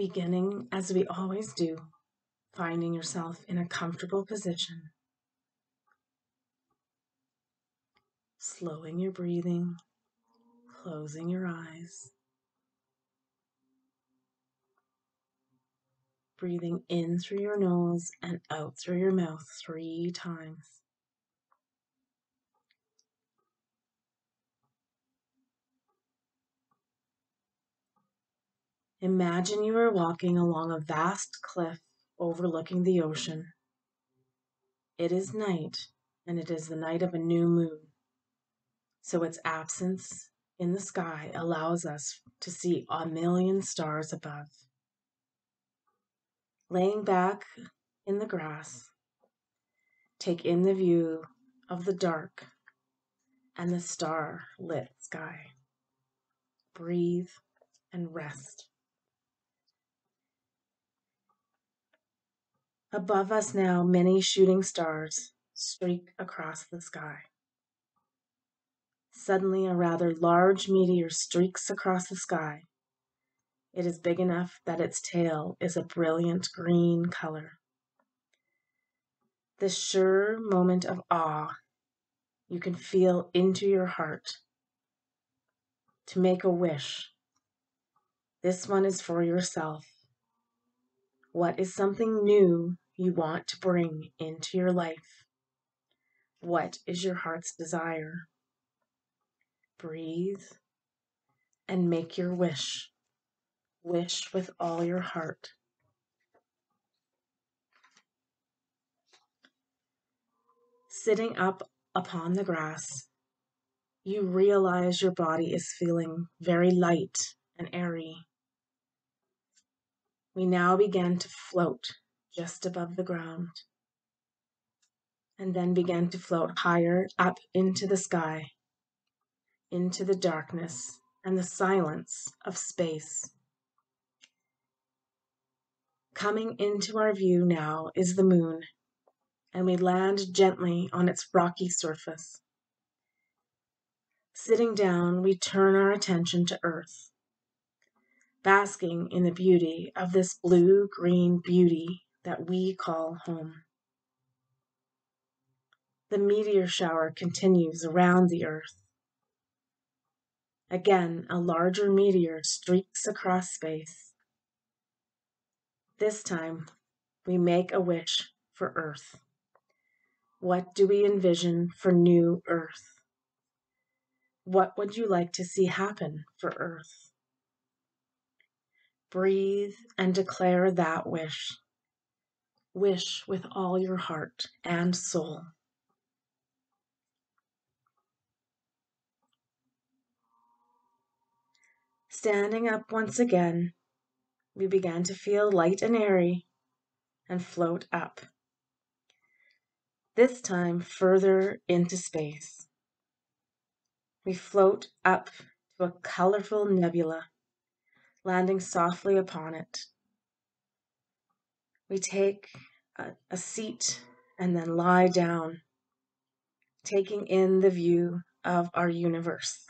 Beginning as we always do, finding yourself in a comfortable position. Slowing your breathing, closing your eyes. Breathing in through your nose and out through your mouth three times. Imagine you are walking along a vast cliff overlooking the ocean. It is night, and it is the night of a new moon, so its absence in the sky allows us to see a million stars above. Laying back in the grass, take in the view of the dark and the star lit sky. Breathe and rest. Above us now, many shooting stars streak across the sky. Suddenly, a rather large meteor streaks across the sky. It is big enough that its tail is a brilliant green color. This sure moment of awe you can feel into your heart to make a wish. This one is for yourself. What is something new you want to bring into your life? What is your heart's desire? Breathe and make your wish. Wish with all your heart. Sitting up upon the grass, you realize your body is feeling very light and airy. We now began to float just above the ground, and then began to float higher up into the sky, into the darkness and the silence of space. Coming into our view now is the moon, and we land gently on its rocky surface. Sitting down, we turn our attention to Earth, basking in the beauty of this blue green beauty that we call home. The meteor shower continues around the Earth. Again, a larger meteor streaks across space. This time, we make a wish for Earth. What do we envision for new Earth? What would you like to see happen for Earth? Breathe and declare that wish. Wish with all your heart and soul. Standing up once again, we began to feel light and airy and float up. This time further into space. We float up to a colorful nebula, landing softly upon it. We take a, a seat and then lie down, taking in the view of our universe.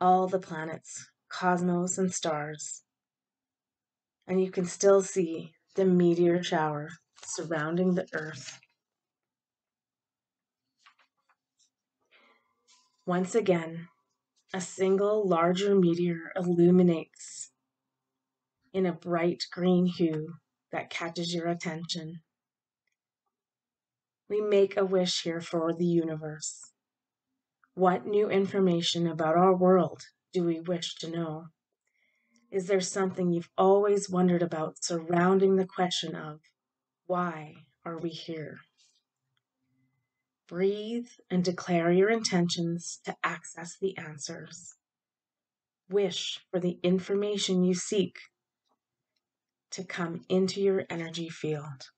All the planets, cosmos, and stars. And you can still see the meteor shower surrounding the Earth. Once again, a single larger meteor illuminates in a bright green hue that catches your attention. We make a wish here for the universe. What new information about our world do we wish to know? Is there something you've always wondered about surrounding the question of why are we here? Breathe and declare your intentions to access the answers. Wish for the information you seek to come into your energy field.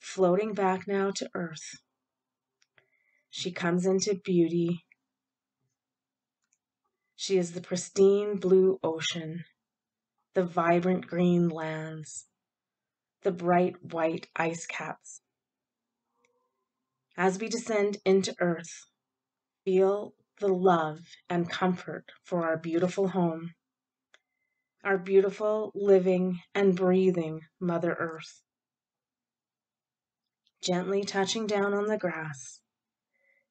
Floating back now to earth, she comes into beauty. She is the pristine blue ocean, the vibrant green lands, the bright white ice caps. As we descend into earth, feel the love and comfort for our beautiful home, our beautiful living and breathing Mother Earth. Gently touching down on the grass,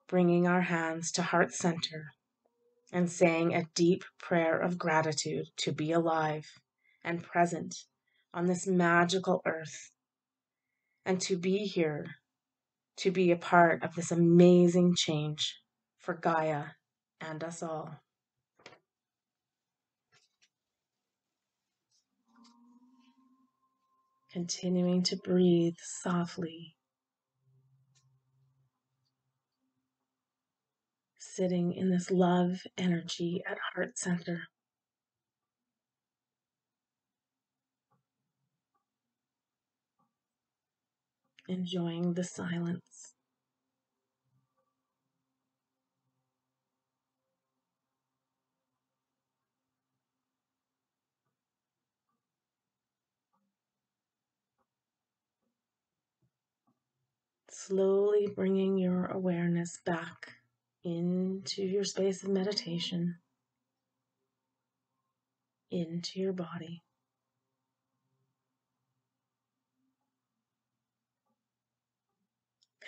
bringing our hands to heart center and saying a deep prayer of gratitude to be alive and present on this magical earth and to be here to be a part of this amazing change for Gaia and us all. Continuing to breathe softly, sitting in this love energy at heart center. Enjoying the silence. slowly bringing your awareness back into your space of meditation, into your body.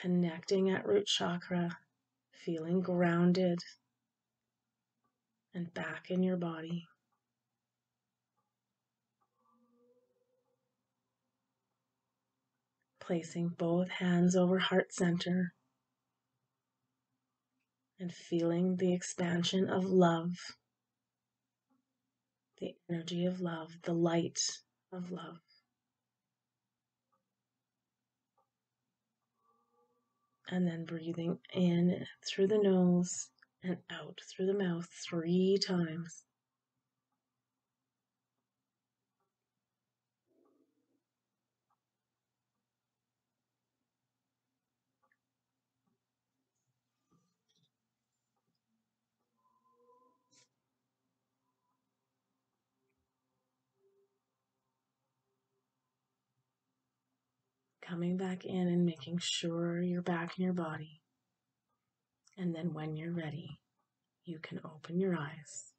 Connecting at root chakra, feeling grounded and back in your body. placing both hands over heart center and feeling the expansion of love, the energy of love, the light of love. And then breathing in through the nose and out through the mouth three times. Coming back in and making sure you're back in your body. And then when you're ready, you can open your eyes.